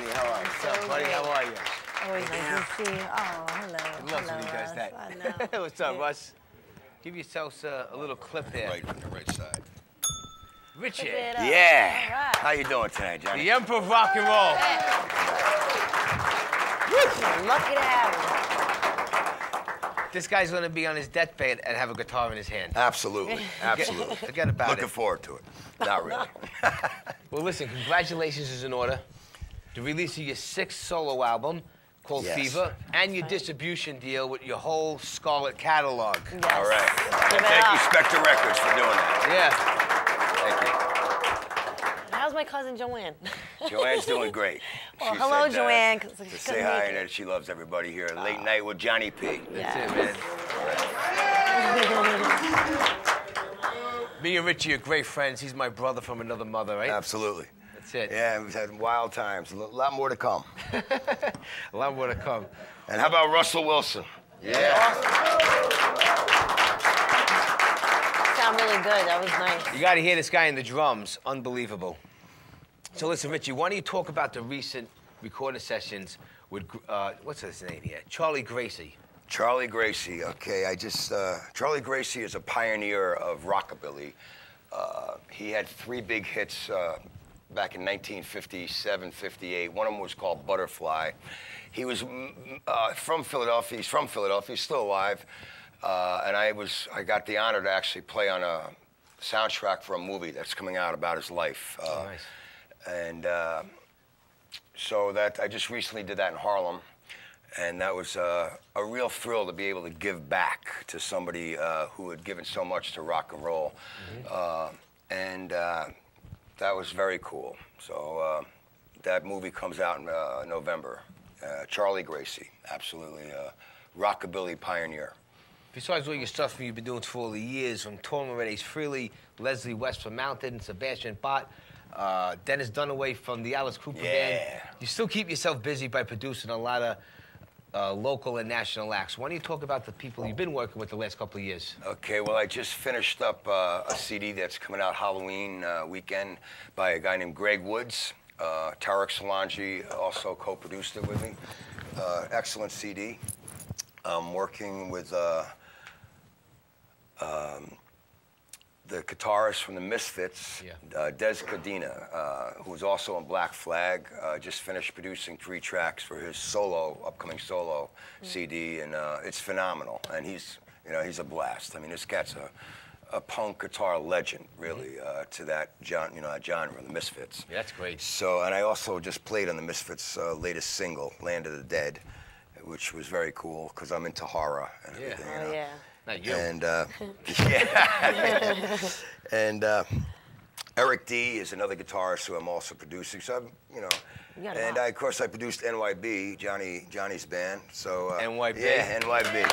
Johnny. How are you? What's up, buddy? How are you? Always nice to see you. Oh, hello. He loves hello, when he does that. I know. What's up, Yeah. Russ? Give yourselves uh, a little clip there. Right on the right side. Richard, Keep it up. Yeah. All right. How you doing tonight, Johnny? the emperor of rock and roll. Lucky to have you. This guy's gonna be on his deathbed and have a guitar in his hand. Absolutely. Absolutely. Forget about Looking it. Looking forward to it. Not really. Well, listen, congratulations is in order. The release of your sixth solo album called Yes. Fever and your distribution deal with your whole Scarlet catalog. Yes. All right. Give it Thank you. Spectre Records, for doing that. Yeah. Thank you. How's my cousin Joanne? Joanne's doing great. Well, She hello, said, uh, To say hi and that she loves everybody here. Late night with Johnny P. That's Yeah. it, man. Me and Richie are great friends. He's my brother from another mother, right? Absolutely. That's it. Yeah, we've had wild times. A lot more to come. A lot more to come. And how about Russell Wilson? Yeah. Sound really good. That was nice. You got to hear this guy in the drums. Unbelievable. So listen, Richie, why don't you talk about the recent recording sessions with, uh, what's his name here? Charlie Gracie. Charlie Gracie. Okay, I just uh, Charlie Gracie is a pioneer of rockabilly. Uh, he had three big hits uh, back in 1957, 58. One of them was called Butterfly. He was mm, uh, from Philadelphia. He's from Philadelphia. He's still alive. Uh, and I was I got the honor to actually play on a soundtrack for a movie that's coming out about his life. Uh, nice. And uh, so that I just recently did that in Harlem, and that was uh, a real thrill to be able to give back to somebody uh, who had given so much to rock and roll, uh, and uh, that was very cool. So uh, that movie comes out in uh, November. Uh, Charlie Gracie, absolutely a rockabilly pioneer. Besides all your stuff you've been doing for all the years, from with Ace Frehley, Leslie West from Mountain, Sebastian Bach, uh, Dennis Dunaway from the Alice Cooper Band. You still keep yourself busy by producing a lot of uh, local and national acts. Why don't you talk about the people you've been working with the last couple of years? Okay, well, I just finished up uh, a CD that's coming out Halloween uh, weekend by a guy named Greg Woods. Uh, Tarek Solangi also co-produced it with me. Uh, excellent CD. I'm working with uh, um, the guitarist from the Misfits, Yeah. uh, Dez Cadena, uh, was also in Black Flag, uh, just finished producing three tracks for his solo, upcoming solo CD, and uh, it's phenomenal. And he's, you know, he's a blast. I mean, this cat's a, a punk guitar legend, really, uh, to that genre, you know, that genre, the Misfits. Yeah, that's great. So, and I also just played on the Misfits' uh, latest single, "Land of the Dead," which was very cool because I'm into horror and Yeah. everything. you Oh, yeah. Not you. And uh, yeah, and uh, Eric D is another guitarist who I'm also producing. So I'm, you know, You and. I, of course I produced NYB, Johnny Johnny's band. So uh, NYB? yeah, NYB.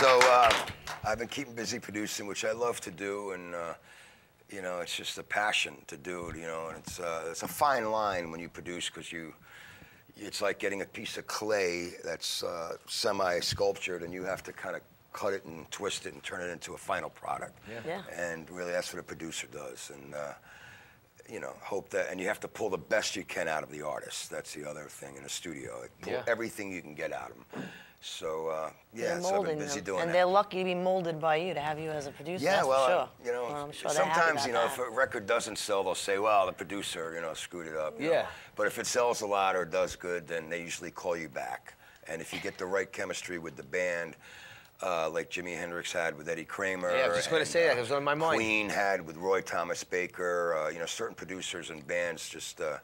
So uh, I've been keeping busy producing, which I love to do, and uh, you know, it's just a passion to do it. You know, and it's uh, it's a fine line when you produce because you. It's like getting a piece of clay that's uh, semi-sculptured, and you have to kind of cut it and twist it and turn it into a final product. Yeah. Yeah. And really, that's what a producer does. And uh, you know, hope that, and you have to pull the best you can out of the artist. That's the other thing in a studio. Like, pull Yeah. everything you can get out of them. So uh, yeah, They're so I've been busy them. doing and that. they're lucky to be molded by you to have you as a producer. Yeah, that's well, for sure. you know, Well, I'm sure sometimes you know about if a record doesn't sell, they'll say, "Well, the producer, you know, screwed it up." you know. Yeah. But if it sells a lot or does good, then they usually call you back. And if you get the right chemistry with the band, uh, like Jimi Hendrix had with Eddie Kramer, Yeah, I was just gonna and, say that. uh, It was on my mind. Queen had with Roy Thomas Baker. Uh, you know, certain producers and bands just, uh,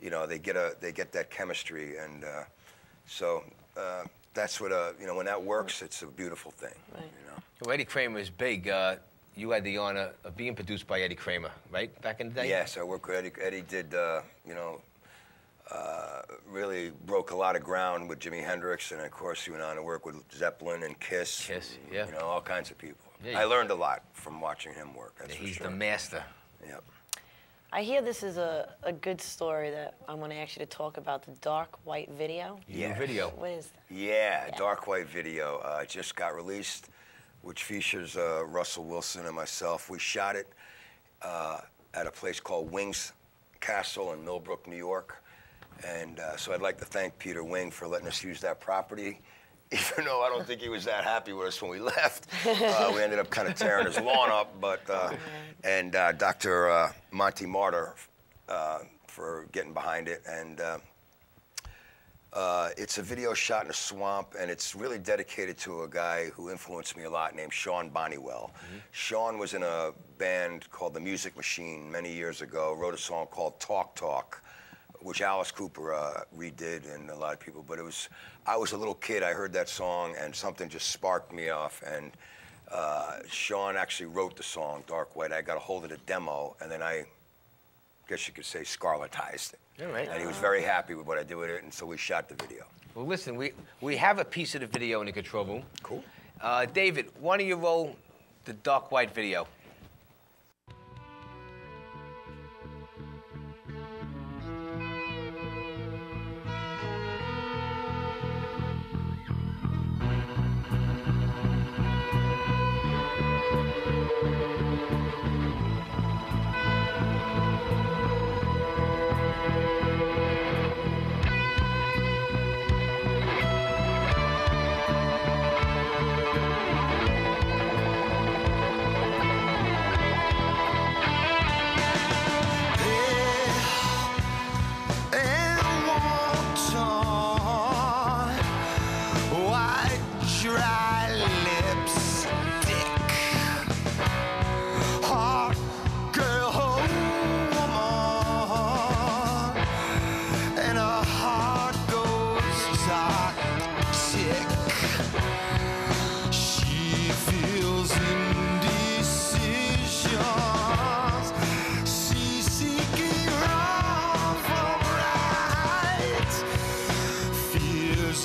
you know, they get a they get that chemistry, and uh, so. Uh, that's what uh, you know. When that works, it's a beautiful thing. Right. You know. Well, Eddie Kramer is big. Uh, you had the honor of being produced by Eddie Kramer, right? Back in the day? Yes, I worked with Eddie. Eddie did, uh, you know, uh, really broke a lot of ground with Jimi Hendrix, and of course, he went on to work with Zeppelin and Kiss. Kiss, and, yeah. You know, all kinds of people. Yeah, I learned a lot from watching him work. That's for He's sure. the master. Yep. I hear this is a, a good story that I'm going to ask you to talk about the dark white video. Yeah, Yes. video. What is that? Yeah, Yeah. Dark White video uh, just got released, which features uh, Russell Wilson and myself. We shot it uh, at a place called Wings Castle in Millbrook, New York. And uh, so I'd like to thank Peter Wing for letting us use that property. Even though I don't think he was that happy with us when we left, uh, we ended up kind of tearing his lawn up. But uh, and uh, Dr. Uh, Monty Martyr uh, for getting behind it, and uh, uh, it's a video shot in a swamp, and it's really dedicated to a guy who influenced me a lot named Sean Bonniwell. Sean was in a band called The Music Machine many years ago, wrote a song called Talk Talk, which Alice Cooper uh, redid and a lot of people. But it was, I was a little kid, I heard that song, and something just sparked me off. And uh, Sean actually wrote the song Dark White. I got a hold of the demo, and then I guess you could say scarletized it. All right. And he was very happy with what I did with it, and so we shot the video. Well, listen, we, we have a piece of the video in the control room. Cool. Uh, David, why don't you roll the dark white video?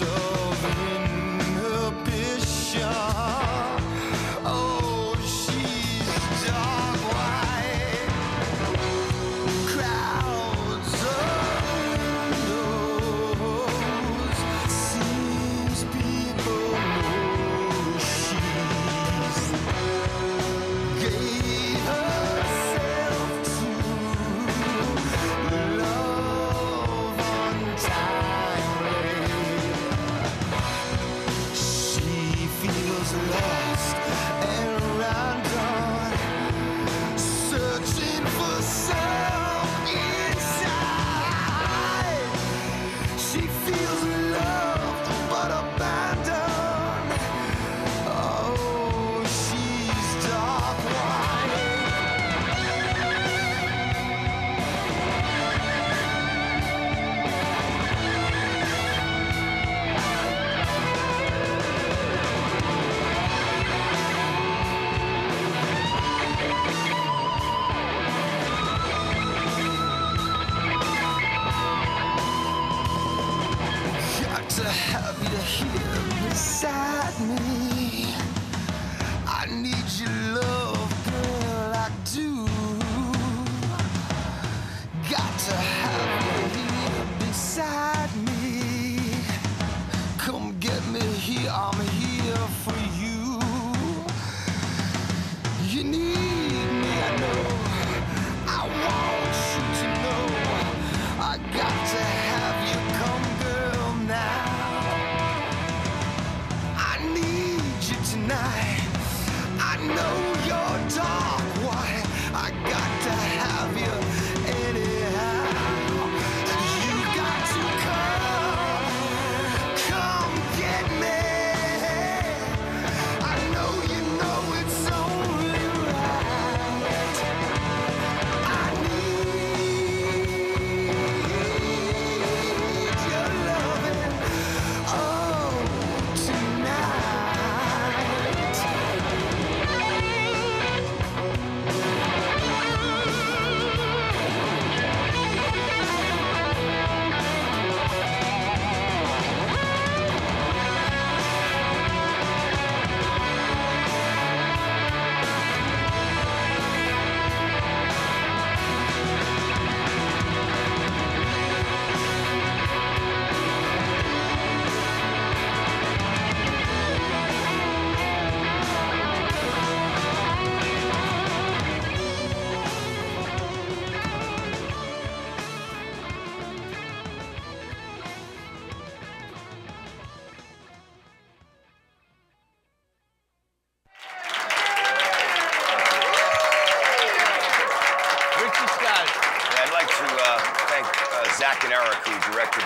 Of to have you here beside me.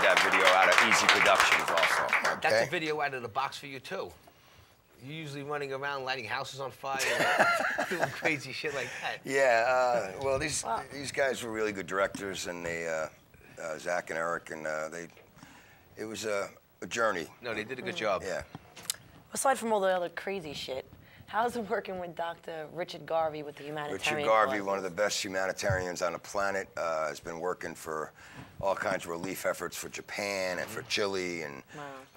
That video out of Easy Productions also. That's a video out of the box for you too. You're usually running around lighting houses on fire, doing crazy shit like that. Yeah, uh, well, these these guys were really good directors, and they, uh, uh, Zach and Eric, and uh, they, it was a, a journey. No, they did a good job. Yeah. Aside from all the other crazy shit, how's it working with Dr. Richard Garvey with the humanitarian? Richard Garvey, causes? one of the best humanitarians on the planet, uh, has been working for all kinds of relief efforts for Japan and for Chile, and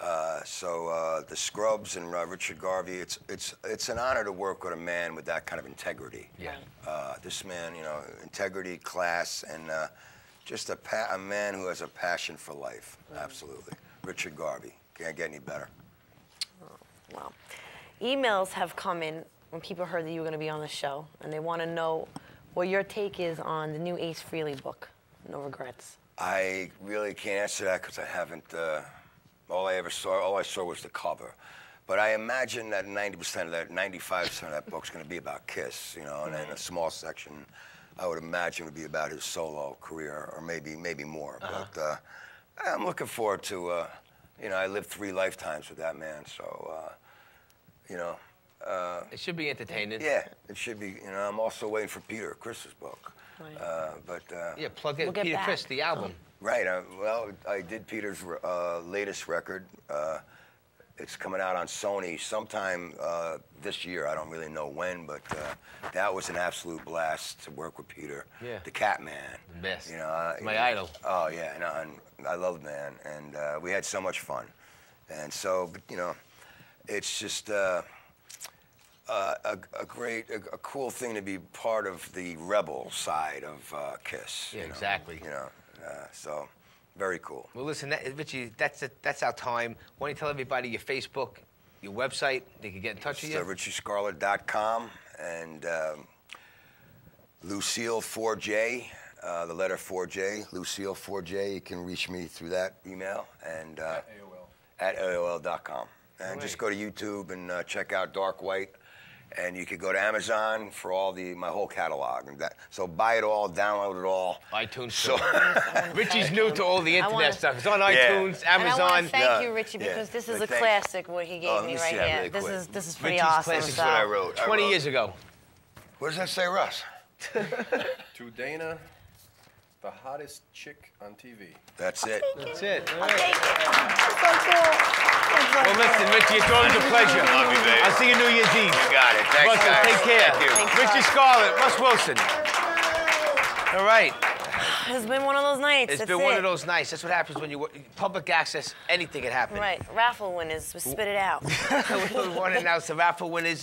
uh, so uh, the Scrubs and uh, Richard Garvey. It's it's it's an honor to work with a man with that kind of integrity. Yeah. Uh, this man, you know, integrity, class, and uh, just a pa- a man who has a passion for life. Absolutely, Richard Garvey. Can't get any better. Wow. Emails have come in when people heard that you were going to be on the show, and they want to know what your take is on the new Ace Frehley book, No Regrets. I really can't answer that because I haven't. Uh, all I ever saw, all I saw was the cover. But I imagine that 90% of that, 95% of that book's going to be about Kiss, you know, and then a small section, I would imagine, would be about his solo career, or maybe maybe more. But uh, I'm looking forward to. Uh, you know, I lived three lifetimes with that man, so uh, you know. Uh, It should be entertaining. yeah, it should be. You know, I'm also waiting for Peter Criss's book. Right. Uh, but uh, Yeah, plug in We'll Peter. Criss, the album. Right. Uh, well, I did Peter's uh, latest record. Uh, it's coming out on Sony sometime uh, this year. I don't really know when, but uh, that was an absolute blast to work with Peter. Yeah. The Cat Man. The best. You know, uh, My you know- idol. Oh yeah, and, and I love the man, and uh, we had so much fun, and so but, you know, it's just. Uh, uh, a, a great, a, a cool thing to be part of the rebel side of uh, Kiss. Yeah, you know, exactly. You know, uh, so very cool. Well, listen, that, Richie, that's it, that's our time. Why don't you tell everybody your Facebook, your website, they can get in touch It's with uh, you. RichieScarlet.com and um, Lucille4J, uh, the letter 4J, Lucille4J. You can reach me through that email and uh, at AOL.com. And just go to YouTube and uh, check out Dark White. And you could go to Amazon for all the my whole catalog. And that, so buy it all, download it all. iTunes. So. Richie's new to all the internet wanna- stuff. It's on Yeah. iTunes, And I Amazon. thank Yeah, you, Richie, yeah. because this is But a thanks. classic what he gave Oh, me me right see that here. really this quick. is this is pretty Richie's awesome. classics so. what I wrote. I 20 wrote- years ago. What does that say, Russ? To Dana, the hottest chick on TV. That's it. That's it. All I'll right. take it. That's so cool. That's so Well, listen, Richie, it's always a pleasure. Love you, baby. I'll see you New Year's Eve. You got it. Thanks, Russell, guys. take care. Thank you. Thanks, Richie Scarlet, Russ Wilson. All right. It's been one of those nights. It's That's been one of those nights. That's what happens when you public access. Anything can happen. Right, raffle winners, We spit it out. we want to announce the raffle winners.